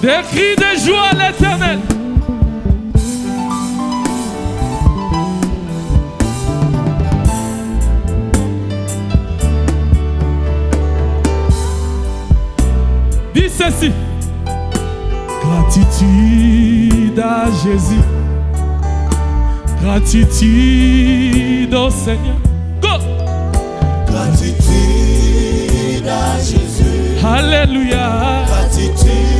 Des cris de joie à l'éternel. Dis ceci. Gratitude à Jésus. Gratitude au Seigneur. Go! Gratitude à Jésus. Alléluia. Gratitude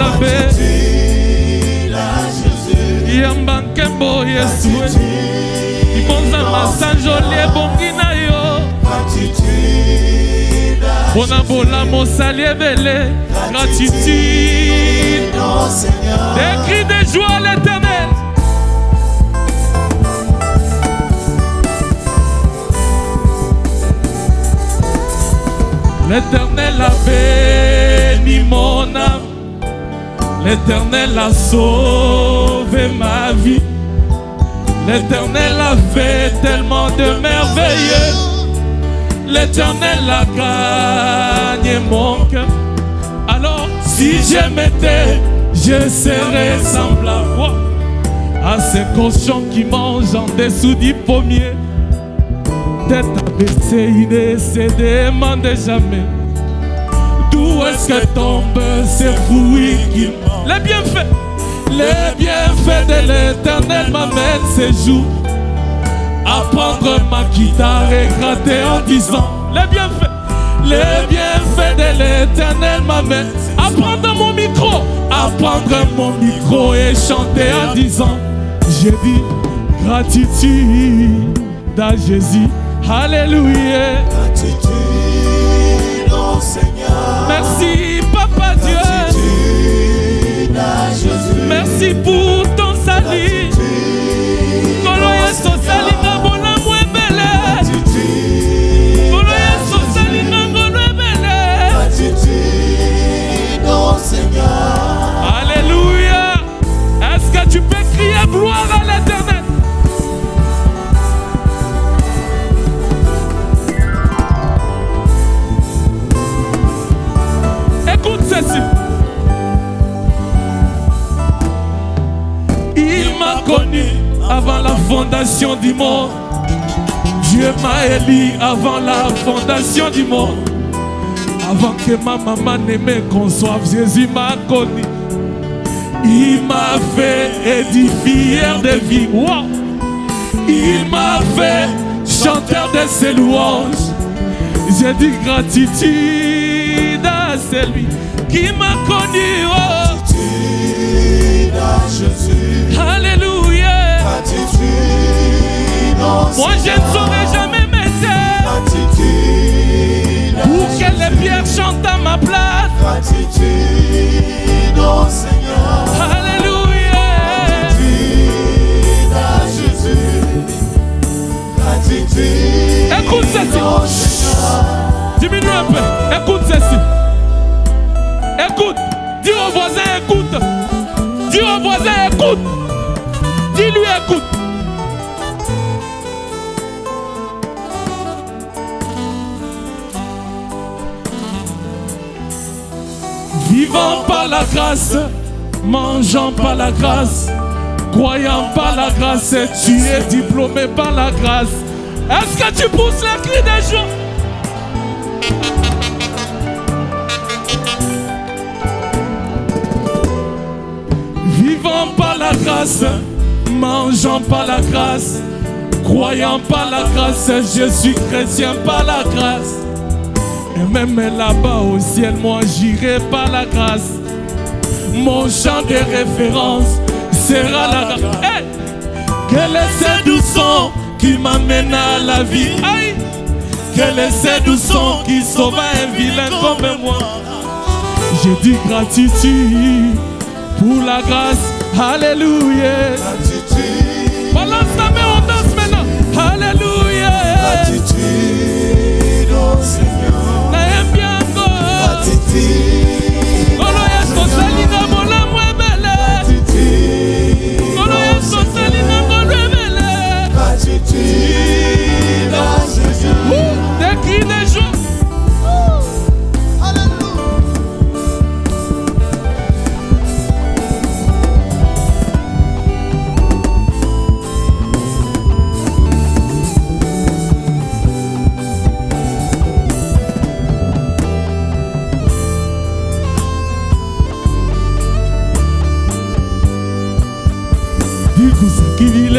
nzambe. Yamba Yesu. Ibonza masanjoli ebongi na yo. À mpona bolamu osali ebele gratitude des cris de joie l'éternel l'éternel a béni mon âme l'éternel a sauvé ma vie l'éternel a fait tellement de merveilleux L'éternel a gagné mon cœur. Alors, si je m'étais, je serais semblable à ces cochons qui mangent en dessous du pommier. Tête abaissée, il ne jamais d'où est-ce que tombent ces fruits qui. Les bienfaits, les bienfaits de l'éternel m'amènent ces jours à prendre ma guitare et gratter en disant les bienfaits, les bienfaits de l'éternel m'amènent à prendre mon micro, à prendre mon micro et chanter en disant j'ai dit gratitude à Jésus, Alléluia. Gratitude au Seigneur. Merci Jésus. merci la fondation du monde. Dieu m'a élu avant la fondation du monde. Avant que ma maman ne me conçoive, Jésus m'a connu. Il m'a fait édifier de vie. Wow. Il m'a fait chanteur de ses louanges. J'ai dit gratitude à celui qui m'a connu. Oh. Dis-lui écoute. Vivant par la grâce, mangeant par la grâce, croyant par la grâce, tu es diplômé par la grâce. Est-ce que tu pousses le cri des gens? Grâce, mangeant par la grâce, croyant par la grâce, je suis chrétien par la grâce. Et même là-bas au ciel, moi j'irai par la grâce. Mon chant de référence sera la grâce. Quel est ce doux son qui m'amène à la vie? Quel est ce doux son qui sauve un vilain comme moi? J'ai dit gratitude pour la grâce. Alléluia. Gratitude. Balance ta main, on danse maintenant. Alléluia. Gratitude au Seigneur. Nayembi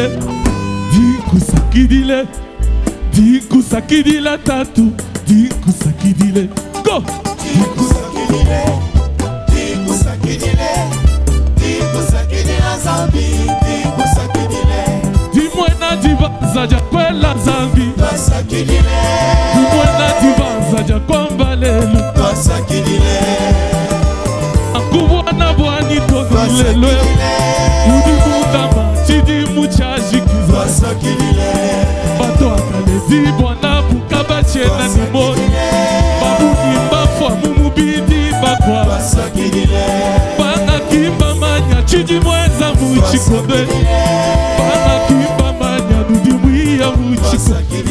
sakidile diku sakidile diku sakidile tatu diku sakidile go! Diku sakidile diku sakidile diku sakidile zambi diku sakidile dimwena dibanza jakwela zambi basakidile dimwena dibanza jakwamba lelo basakidile akubwana bwani tolilelo dibwana buka batie na nimoni babudimba famumubidi bakwa bangakimbamanya cidimweza mucikonde bangakimbamanya ludimwiya mucikonde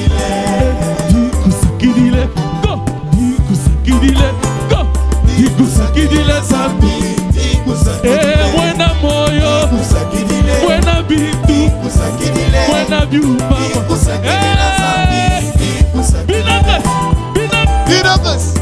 dikusakidile go. Dikusakidile go. Dikusakidile zambi. Eh, mwana moyo. Mwana bintu mwana byumama eh, others.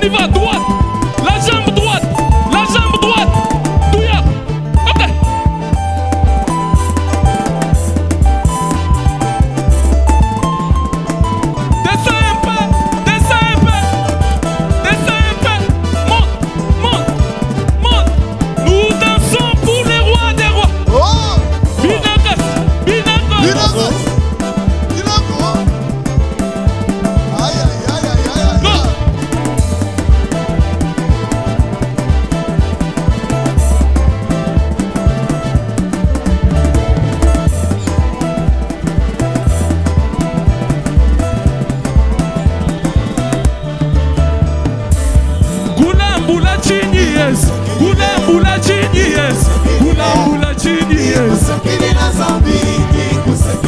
Canivador!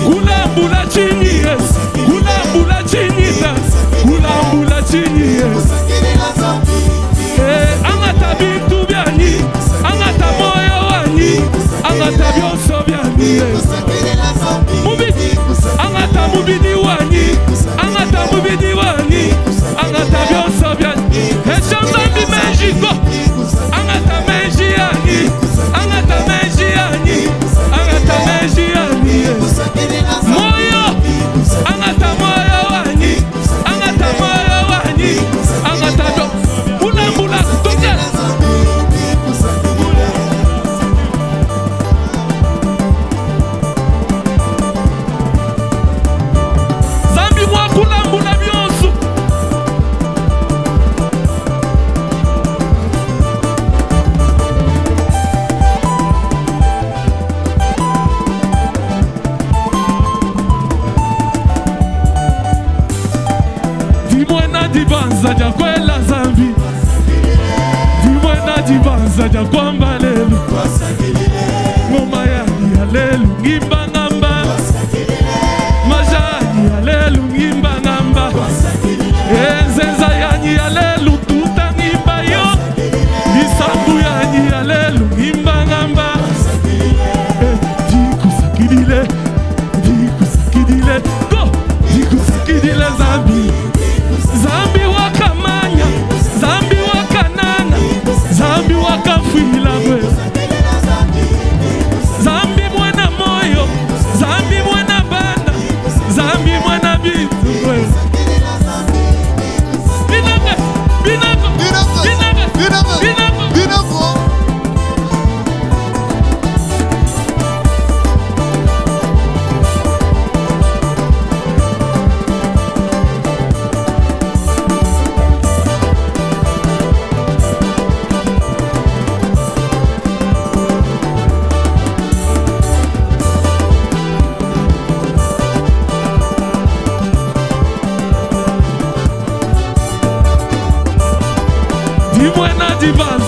Kuna bulati de.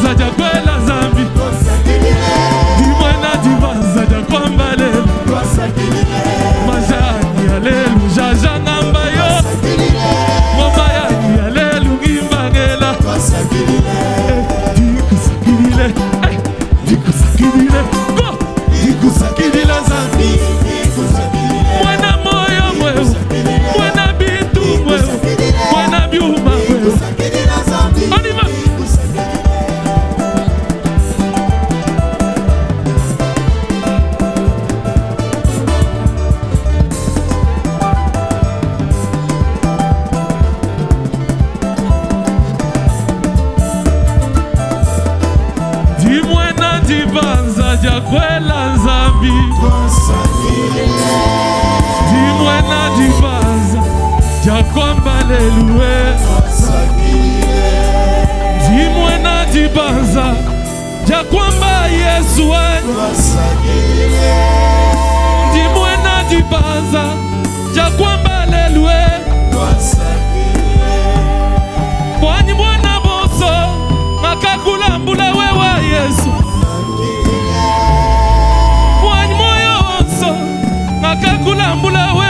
Kwamba yesu we dimwena dibanza ja kwamba lelwe. Bwanyi mwana boso makakulambula wewa yesu? Bwanyi moyo onso makakulambula wewa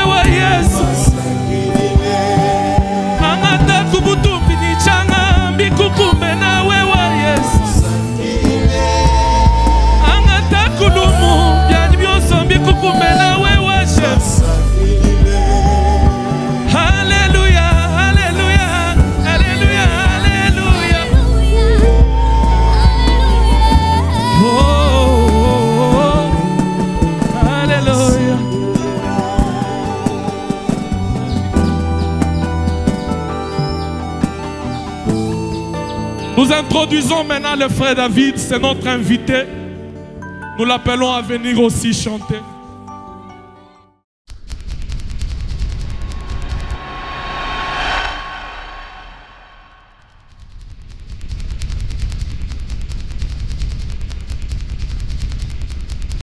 Nous introduisons maintenant le frère David, c'est notre invité. Nous l'appelons à venir aussi chanter.